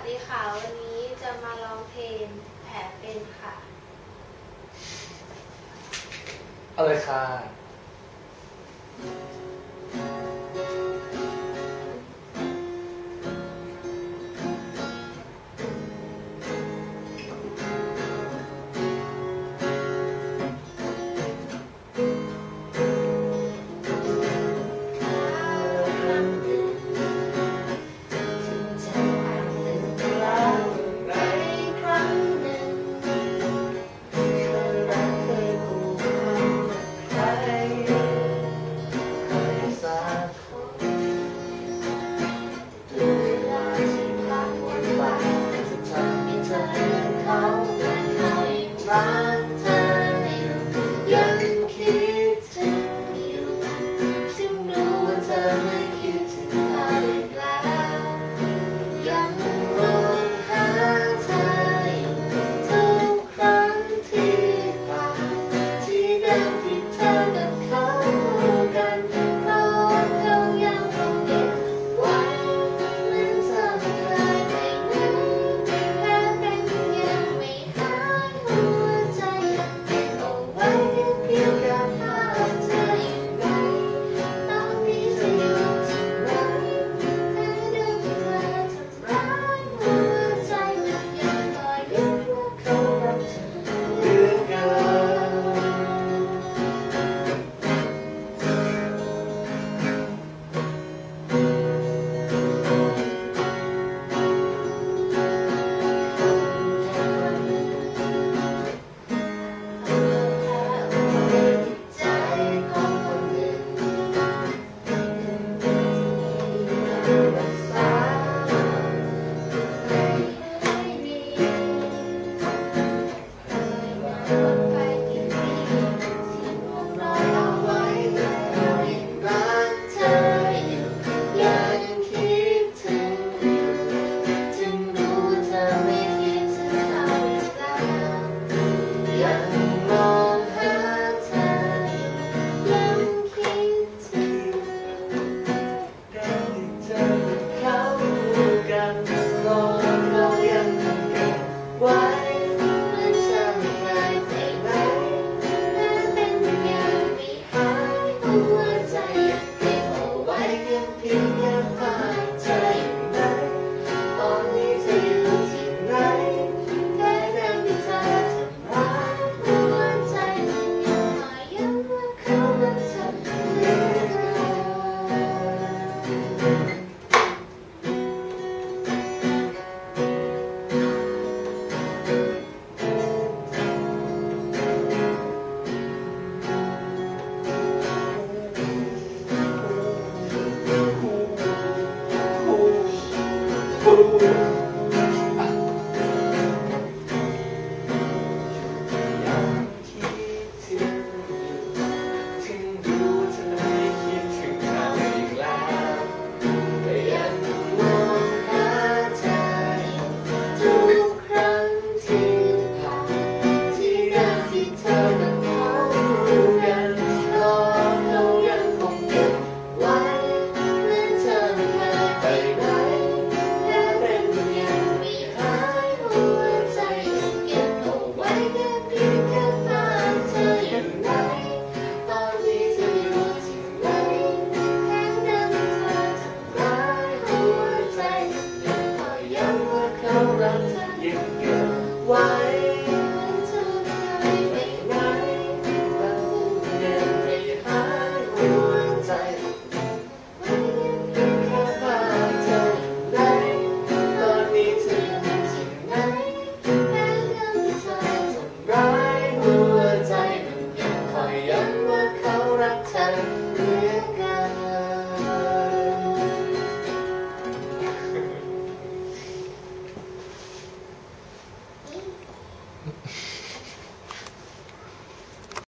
สดีค่ะ วันนี้จะมาลองเพลงแผลเป็นค่ะ เอาเลยค่ะ why.